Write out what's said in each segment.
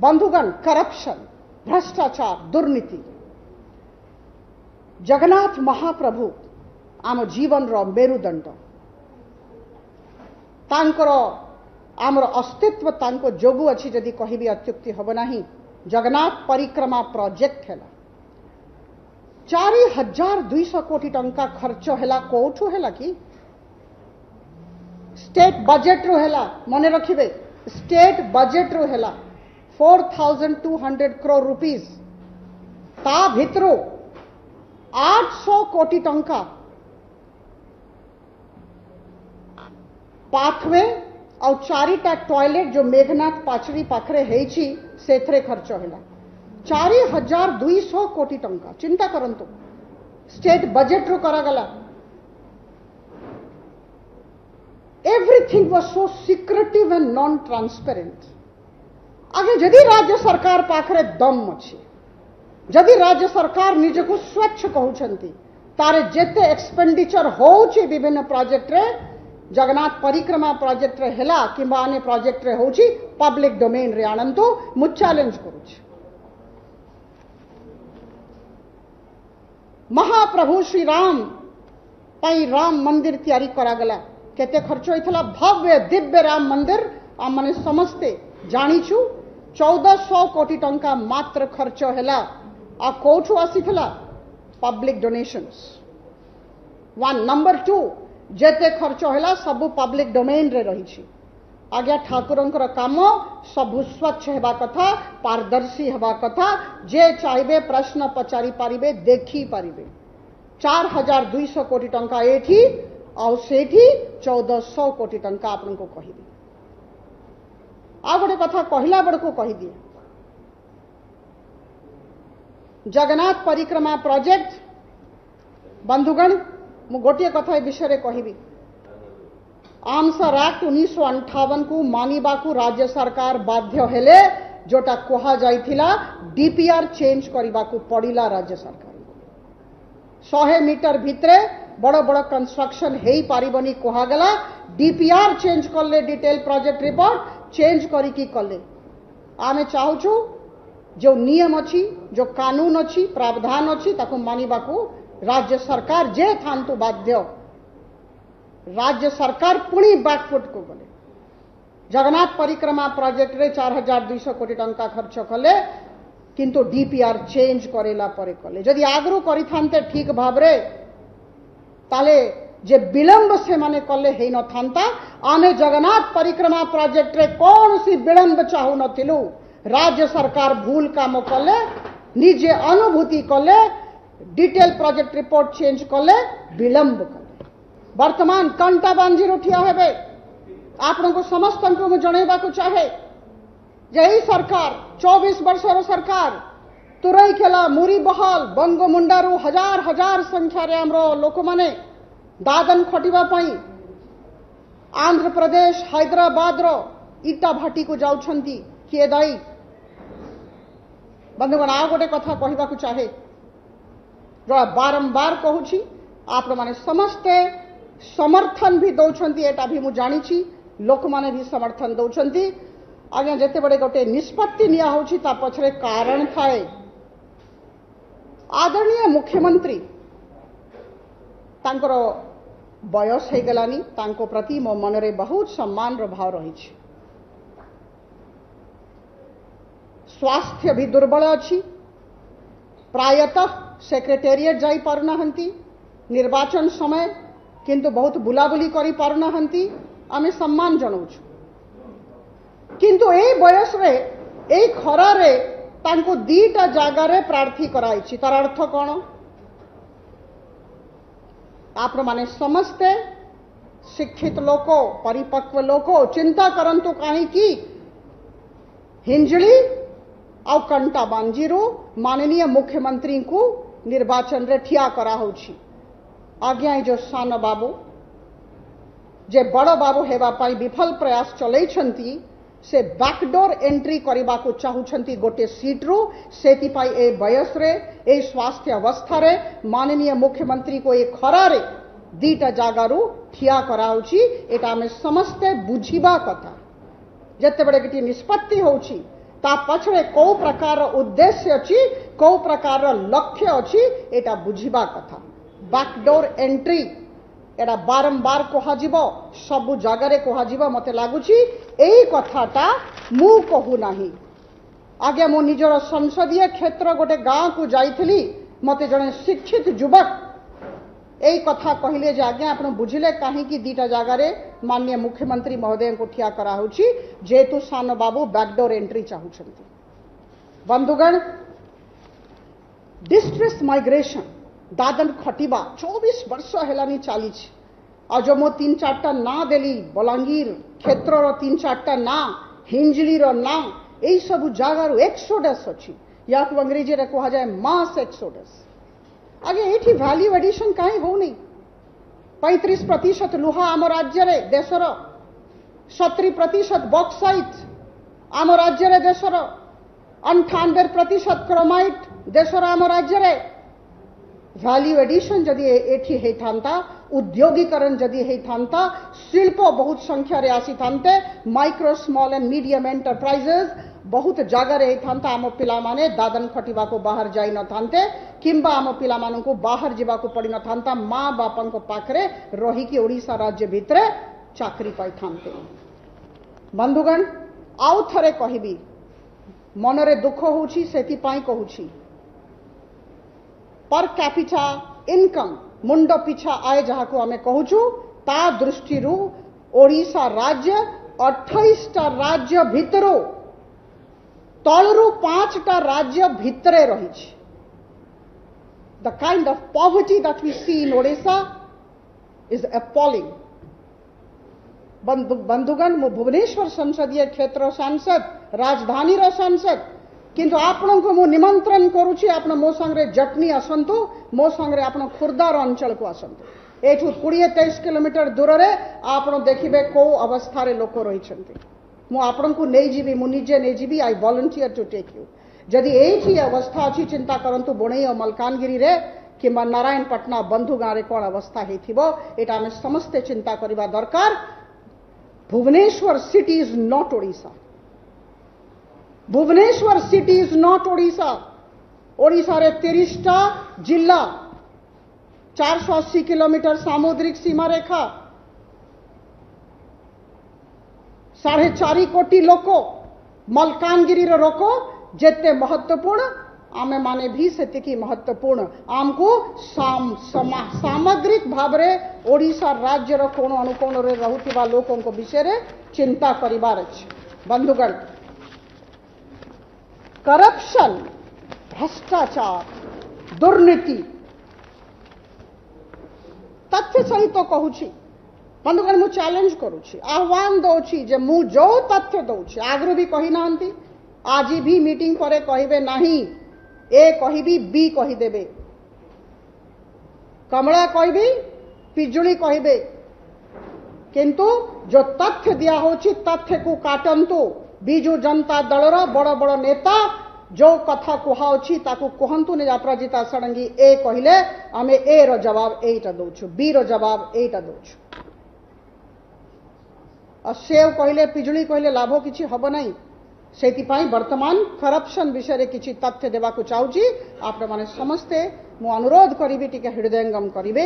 बंधुगण करप्शन भ्रष्टाचार दुर्नीति जगन्नाथ महाप्रभु आम जीवन मेरुदंड आमर अस्तित्व जोगु अच्छी जदि कह अत्युक्ति हेना जगन्नाथ परिक्रमा प्रोजेक्ट है चार हजार दुईश कोटी टंका खर्च है कौठ है कि स्टेट बजेट रु मन रखिए स्टेट बजेट 4,200 crore rupees. ता भित्र 800 कोटी टंका पाथवे आ चारिटा टॉयलेट जो मेघनाथ पाचरी पाखे हो खर्च होगा चार हजार दुईश कोटी टंका चिंता करतु स्टेट बजेट रु करगला everything was so secretive and non transparent आगे जदि राज्य सरकार पाखरे दम अच्छे जदि राज्य सरकार निज को स्वच्छ कहते तार जिते एक्सपेडिचर हो विभिन्न प्रोजेक्ट रे जगन्नाथ परिक्रमा प्रोजेक्ट रे है कि अन्य प्रोजेक्ट रे हूँ पब्लिक डोमेन रे आणतु मु चैलेंज करुच महाप्रभु श्री राम पाई राम मंदिर तैयारी करागला केते खर्च होता भव्य दिव्य राम मंदिर आम समस्ते जाणीचू चौदह कोटी टंका मात्र खर्च है आ आसी पब्लिक डोनेशंस नंबर टू जिते खर्च है सब पब्लिक डोमेन रे रही आज्ञा ठाकुर काम सब स्वच्छ होगा कथा पारदर्शी होगा कथा जे चाहिए प्रश्न पचारी पारे देखी पारे चार हजार दुई कोटी टंका ये आठ चौदह कोटी टंका आपन को आ गोटे कथा कहला ବେଳକୁ कहीदे जगन्नाथ परिक्रमा प्रोजेक्ट बंधुगण मु गोटे କଥା ଏ ବିଷୟରେ आमसर आक्ट उन्नीस अंठावन को मानवा को राज्य सरकार बाध्य हेले जोटा कहला डीपीआर चेंज करने को पड़ा राज्य सरकार शहे मीटर भितर बड़ बड़ कंस्ट्रक्शन हो पारनी कहगला डीपीआर चेंज कले डिटेल प्रोजेक्ट रिपोर्ट ଚେଞ୍ଜ କରିକି କଲେ ଆମେ ଚାହୁଁଛୁ ଯେଉଁ ନିୟମ ଅଛି ଯେଉଁ କାନୁନ ଅଛି ପ୍ରାବଧାନ ଅଛି ତାକୁ ମାନିବାକୁ ରାଜ୍ୟ ସରକାର ଯେ ଥାଆନ୍ତୁ ବାଧ୍ୟ ରାଜ୍ୟ ସରକାର ପୁଣି ବ୍ୟାକଫୁଟକୁ ଗଲେ ଜଗନ୍ନାଥ ପରିକ୍ରମା ପ୍ରୋଜେକ୍ଟରେ ଚାରି ହଜାର ଦୁଇଶହ କୋଟି ଟଙ୍କା ଖର୍ଚ୍ଚ କଲେ କିନ୍ତୁ ଡିପିଆର୍ ଚେଞ୍ଜ କରେଇଲା ପରେ କଲେ ଯଦି ଆଗରୁ କରିଥାନ୍ତେ ଠିକ୍ ଭାବରେ ତାହେଲେ जे विलंब से माने कले न थांता आमे जगन्नाथ परिक्रमा प्रोजेक्ट रे सी विलंब चाहू नथिलु राज्य सरकार भूल काम कले निजे अनुभूति कले डिटेल प्रोजेक्ट रिपोर्ट चेंज कले विलंब कले वर्तमान कंटा बांजी रुठिया हेबे आपन समस्त को मु जणैबा चाहे जेही सरकार चौबीस वर्ष सरकार तुरई खेला मुरी बहाल बंगो हजार हजार संख्या रे हमरो लोक माने दादन खटापी आंध्र प्रदेश हैदराबाद इटा भाटी को जाऊँ किए दाई बंधुगण आ गोटे कथा कह चाहे जो बारंबार कहूँ आप समस्ते समर्थन भी दौंटा भी मुझे जाणी लोक मैंने भी समर्थन दौरान आज्ञा जिते बड़े गोटे निष्पत्ति निया पचरे कारण थाए आदरणीय मुख्यमंत्री ବୟସ ହୋଇଗଲାଣି ତାଙ୍କ ପ୍ରତି ମୋ ମନରେ ବହୁତ ସମ୍ମାନର ଭାବ ରହିଛି ସ୍ୱାସ୍ଥ୍ୟ ବି ଦୁର୍ବଳ ଅଛି ପ୍ରାୟତଃ ସେକ୍ରେଟେରିଏଟ୍ ଯାଇପାରୁନାହାନ୍ତି ନିର୍ବାଚନ ସମୟ କିନ୍ତୁ ବହୁତ ବୁଲାବୁଲି କରିପାରୁନାହାନ୍ତି ଆମେ ସମ୍ମାନ ଜଣାଉଛୁ କିନ୍ତୁ ଏଇ ବୟସରେ ଏଇ ଖରାରେ ତାଙ୍କୁ ଦୁଇଟା ଜାଗାରେ ପ୍ରାର୍ଥୀ କରାଯାଇଛି ତାର ଅର୍ଥ କ'ଣ आप પ્રમાણે સમસ્તે શિક્ષિત લોકો પરિપક્વ લોકો ચિંતા कहीं કાંઈકી हिंजली और कंटा बांजीरू माननीय मुख्यमंत्री को निर्वाचन रे ठिया करा आज्ञा जो सान बाबू जे बड़ बाबू हेबा विफल प्रयास चलती ସେ ବ୍ୟାକଡୋର ଏଣ୍ଟ୍ରି କରିବାକୁ ଚାହୁଁଛନ୍ତି ଗୋଟିଏ ସିଟ୍ରୁ ସେଥିପାଇଁ ଏ ବୟସରେ ଏଇ ସ୍ୱାସ୍ଥ୍ୟ ଅବସ୍ଥାରେ ମାନନୀୟ ମୁଖ୍ୟମନ୍ତ୍ରୀଙ୍କୁ ଏ ଖରାରେ ଦୁଇଟା ଜାଗାରୁ ଠିଆ କରାହେଉଛି ଏଇଟା ଆମେ ସମସ୍ତେ ବୁଝିବା କଥା ଯେତେବେଳେ ଗୋଟିଏ ନିଷ୍ପତ୍ତି ହେଉଛି ତା ପଛରେ କେଉଁ ପ୍ରକାରର ଉଦ୍ଦେଶ୍ୟ ଅଛି କେଉଁ ପ୍ରକାରର ଲକ୍ଷ୍ୟ ଅଛି ଏଇଟା ବୁଝିବା କଥା ବ୍ୟାକଡୋର ଏଣ୍ଟ୍ରି ଏଇଟା ବାରମ୍ବାର କୁହାଯିବ ସବୁ ଜାଗାରେ କୁହାଯିବ ମୋତେ ଲାଗୁଛି ଏଇ କଥାଟା ମୁଁ କହୁନାହିଁ ଆଜ୍ଞା ମୁଁ ନିଜର ସଂସଦୀୟ କ୍ଷେତ୍ର ଗୋଟେ ଗାଁକୁ ଯାଇଥିଲି ମୋତେ ଜଣେ ଶିକ୍ଷିତ ଯୁବକ ଏଇ କଥା କହିଲେ ଯେ ଆଜ୍ଞା ଆପଣ ବୁଝିଲେ କାହିଁକି ଦୁଇଟା ଜାଗାରେ ମାନ୍ୟ ମୁଖ୍ୟମନ୍ତ୍ରୀ ମହୋଦୟଙ୍କୁ ଠିଆ କରାହେଉଛି ଯେହେତୁ ସାନ ବାବୁ ବ୍ୟାକ୍ଡୋର ଏଣ୍ଟ୍ରି ଚାହୁଁଛନ୍ତି ବନ୍ଧୁଗଣ ଡିଷ୍ଟ୍ରେସ୍ ମାଇଗ୍ରେସନ୍ દાદન ખટીબા ચોવીસ વર્ષ હેલાની ચાલી છે અજમો તીન ચારટા ના દેલી ବଲାଙ୍ଗୀର କ୍ଷେତ୍ରର ତିନି ଚାରିଟା ନାଁ ହିଞ୍ଜିଳିର ନାଁ ଏଇସବୁ ଜାଗାରୁ ଏକ୍ସୋଡସ୍ ଅଛି ୟାକୁ ଇଂରେଜୀରେ କୁହାଯାଏ ମାସ୍ ଏକ୍ସୋଡସ୍ ଆଗେ ଏଇଠି ଭ୍ୟାଲ୍ୟୁ ଏଡିସନ୍ କାହିଁ ହେଉନି ପଇଁତିରିଶ ପ୍ରତିଶତ ଲୁହା ଆମ ରାଜ୍ୟରେ ଦେଶର ସତୁରି ପ୍ରତିଶତ ବକ୍ସାଇଟ୍ ଆମ ରାଜ୍ୟରେ ଦେଶର ଅଣ୍ଠାନବେ ପ୍ରତିଶତ କ୍ରୋମାଇଟ୍ ଦେଶର ଆମ ରାଜ୍ୟରେ भैल्यू एडिशन जदि ये उद्योगीकरण जदि होता शिल्प बहुत संख्यार आसी था micro small and medium enterprises बहुत जगार होता आम पाने दादन खटिबा को बाहर जा न था किंबा आम पिला मान को बाहर जावाक पड़ न था माँ बापा पाखे रहीकिशा राज्य भितर चाकरी पाई था बंधुगण आउ थ कह मनरे दुख हो कहूँ पर कैपिटा इनकम मुंड पिछा आय जहाँ को आम कहूँ ता दृष्टि ओडा राज्य अठाईटा राज्य भितर तलू पांचटा राज्य भितरे रही the kind of poverty that we see in Odisha is appalling बंधुगण मु भुवनेश्वर संसदीय क्षेत्र सांसद राजधानी सांसद কিন্তু আপনাকে মু নিমন্ত্রণ করুছি আপনার মো সাংরে জটনি আসন্তু মো সাংরে আপনার খুর্দার অঞ্চলকু আসন্তু এঠু কোড়িয়ে তেইশ কিলোমিটার দূরে আপনার দেখবে কেউ অবস্থায় লোক রয়েছেন মু আপনার নেইযি মু নিজে নেইযি I volunteer to take you যদি এইটি অবস্থা অছি চিন্তা করতু বুণেই ও মলকানগিরি কিংবা নারায়ণপাটনা বন্ধু গাঁরে কোণ অবস্থা হয়েছিল এটা আমি সমস্তে চিন্তা করা দরকার Bhubaneswar city is not Odisha Bhubaneswar city is not Odisha Odisha रे तिरिशटा जिला चार सौ अस्सी किलोमीटर सामुद्रिक सीमा रेखा साढ़े चार कोटी लोक मलकानगिरी लोक जिते महत्वपूर्ण आम माने भी से महत्वपूर्ण आमको साम, सामग्रिक भाव में ओडा राज्यर कोण अनुकोण रोकवा लोकों विषय चिंता करार बंधुगण करप्शन भ्रष्टाचार दुर्नीति तथ्य सहित कहूँ बंधुक मुझे चैलेंज करुच्छे आह्वान दौची जे मु जो तथ्य दौर आगु भी कही ना आज भी मीटिंग परे कहे ना ए कह बी कहीदे कमला कह पिजुड़ी कहे किंतु जो तथ्य दिया दिहे तथ्य को काटतु ବିଜୁ ଜନତା ଦଳର ବଡ଼ ବଡ଼ ନେତା ଯେଉଁ କଥା କୁହାଉଛି ତାକୁ କୁହନ୍ତୁନି ଅପରାଜିତା ଷଡ଼ଙ୍ଗୀ ଏ କହିଲେ ଆମେ ଏର ଜବାବ ଏଇଟା ଦେଉଛୁ ବିର ଜବାବ ଏଇଟା ଦେଉଛୁ ଆଉ ସେଓ କହିଲେ ପିଜୁଳି କହିଲେ ଲାଭ କିଛି ହେବ ନାହିଁ ସେଇଥିପାଇଁ ବର୍ତ୍ତମାନ କରପ୍ସନ୍ ବିଷୟରେ କିଛି ତଥ୍ୟ ଦେବାକୁ ଚାହୁଁଛି ଆପଣମାନେ ସମସ୍ତେ ମୁଁ ଅନୁରୋଧ କରିବି ଟିକେ ହୃଦୟଙ୍ଗମ କରିବେ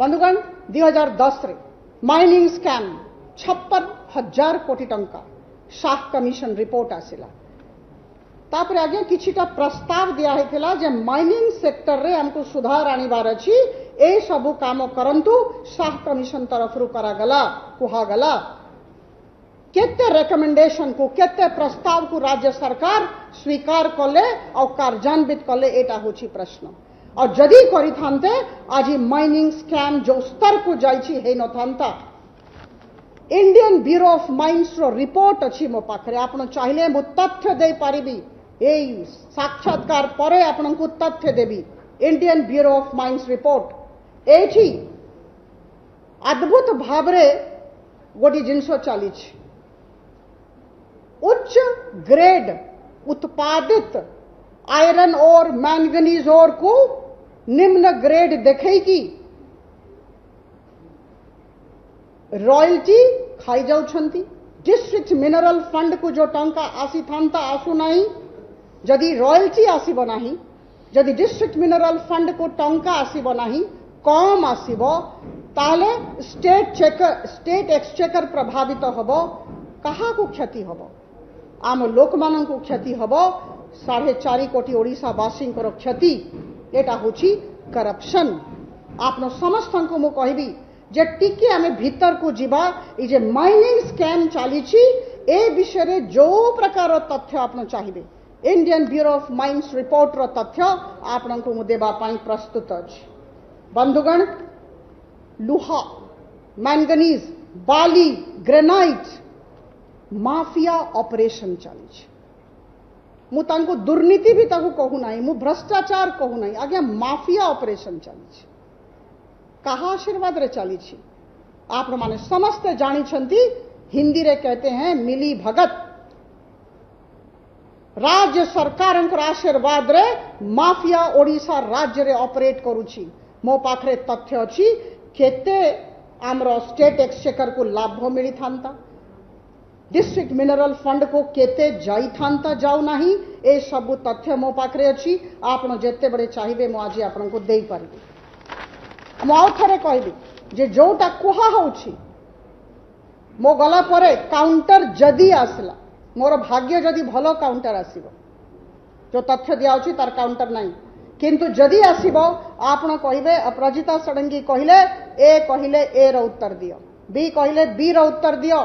ବନ୍ଧୁଗଣ ଦୁଇ ହଜାର ଦଶରେ ମାଇନିଂ ସ୍କାମ୍ ଛପନ ହଜାର କୋଟି ଟଙ୍କା શાહ કમિશન રિપોર્ટ આસલા ତାପରେ ଆଜ୍ଞା କିଛିଟା ପ୍ରସ୍ତାବ ଦିଆ ହେଇଥିଲା ଯେ ମାଇନିଂ ସେକ୍ଟରରେ ଆମକୁ ସୁଧାର ଆଣିବାର ଅଛି ଏସବୁ କାମ କରନ୍ତୁ ଶାହ କମିଶନ ତରଫରୁ କରାଗଲା କୁହାଗଲା କେତେ ରେକମେଣ୍ଡେସନକୁ କେତେ ପ୍ରସ୍ତାବକୁ ରାଜ୍ୟ ସରକାର ସ୍ୱୀକାର କଲେ ଆଉ କାର୍ଯ୍ୟାନ୍ୱିତ କଲେ ଏଇଟା ହେଉଛି ପ୍ରଶ୍ନ ଆଉ ଯଦି କରିଥାନ୍ତେ ଆଜି ମାଇନିଂ ସ୍କାମ୍ ଯେଉଁ ସ୍ତରକୁ ଯାଇଛି ହେଇନଥାନ୍ତା इंडियन ब्यूरो ऑफ माइंस रो रिपोर्ट अच्छी मो पाखे आप चाहिए मुझे तथ्य दे पारि ये साक्षात्कार पर आपको तथ्य देवी Indian Bureau of Mines report ये अद्भुत भाव गोटे जिनस चली उच्च ग्रेड उत्पादित आयरन और मैंगनीज और को निम्न ग्रेड देखी रॉयल्टी खाई जाऊंट डिस्ट्रिक्ट मिनरल फंड को जो टंका आसी था आसु जदि रॉयल्टी आसब ना जदि डिस्ट्रिक्ट मिनरल फंड को टंका आसब ना कम आसब ताले स्टेट चेकर स्टेट एक्सचेकर प्रभावित हम क्या क्षति हम आम लोक मान क्षति हम साढ़े चार कोटी ओडावासी क्षति यहाँ हूँ करप्शन आप समस्त को मुझे जे टिके आम भीतर को जीवा ये माइनिंग स्कैम चली विषय जो प्रकार तथ्य आप चाहिए Indian Bureau of Mines report तथ्य आपण को मुझे प्रस्तुत अच्छी बंधुगण लुहा मैंगनीज बाली ग्रेनाइट माफिया ऑपरेशन चली मुझे दुर्नीति भी कहूना मुझ भ्रष्टाचार कहूना आज्ञा माफिया ऑपरेशन चली कह आशीर्वाद चली समस्ते जानी हिंदी रे कहते हैं मिली भगत राज्य सरकार आशीर्वाद रे माफिया ओडिशा राज्य रे ऑपरेट करुची मो पाखरे तथ्य अच्छी केते आमर स्टेट एक्सचेकर को लाभ मिली था डिस्ट्रिक्ट मिनरल फंड को केते जाई था जाऊना ये सब तथ्य मो पाखरे अच्छी आपत जिते बड़े चाहिए मुझे आपको देपरि ମୁଁ ଆଉ ଥରେ କହିବି ଯେ ଯେଉଁଟା କୁହାହେଉଛି ମୋ ଗଲା ପରେ କାଉଣ୍ଟର ଯଦି ଆସିଲା ମୋର ଭାଗ୍ୟ ଯଦି ଭଲ କାଉଣ୍ଟର ଆସିବ ଯେଉଁ ତଥ୍ୟ ଦିଆହେଉଛି ତାର କାଉଣ୍ଟର ନାହିଁ କିନ୍ତୁ ଯଦି ଆସିବ ଆପଣ କହିବେ ଅପରାଜିତା ଷଡ଼ଙ୍ଗୀ କହିଲେ ଏ କହିଲେ ଏର ଉତ୍ତର ଦିଅ ବି କହିଲେ ବିର ଉତ୍ତର ଦିଅ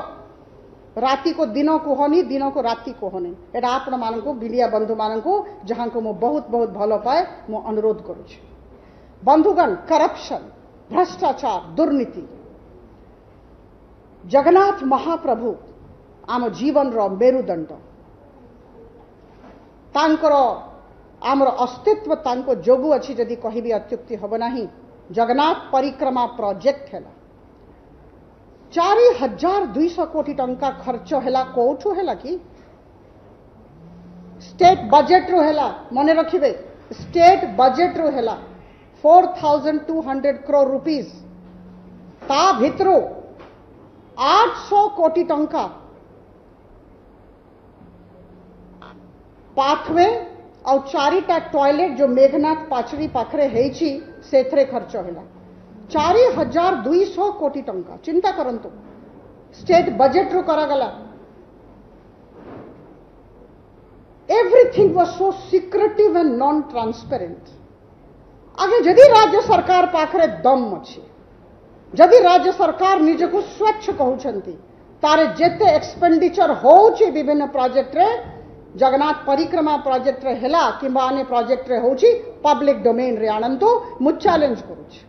ରାତିକୁ ଦିନ କୁହନି ଦିନକୁ ରାତି କୁହନି ଏଇଟା ଆପଣମାନଙ୍କୁ ବିଲିଆ ବନ୍ଧୁମାନଙ୍କୁ ଯାହାଙ୍କୁ ମୁଁ ବହୁତ ବହୁତ ଭଲ ପାଏ ମୁଁ ଅନୁରୋଧ କରୁଛି बंधुगण करप्शन भ्रष्टाचार दुर्नीति जगन्नाथ महाप्रभु आम जीवन मेरुदंड आमर अस्तित्व जोगु अच्छी जदि कह अत्युक्ति हेना जगन्नाथ परिक्रमा प्रोजेक्ट है चार हजार दुईश कोटी टंका खर्च है कौठ है कि स्टेट बजेट रु है मन रखिए स्टेट बजेट 4,200 crore rupees. ता भित्रो 800 कोटी टंका पाथवे आउ चारिटा टॉयलेट जो मेघनाथ पाचरी पाखरे हेची सेथरे खर्च होला 4200 कोटी टंका चिंता करंतु तो। स्टेट बजेट रु करा गला everything was so secretive and non transparent आगे जदि राज्य सरकार पाखरे दम अच्छी जदि राज्य सरकार निजक स्वच्छ कहते तार जेते एक्सपेंडिचर होचे विभिन्न प्रोजेक्ट रे जगन्नाथ परिक्रमा प्रोजेक्ट रे हला किंबा प्रोजेक्ट रे होची पब्लिक डोमेन रे आणंतु मु चैलेंज करूची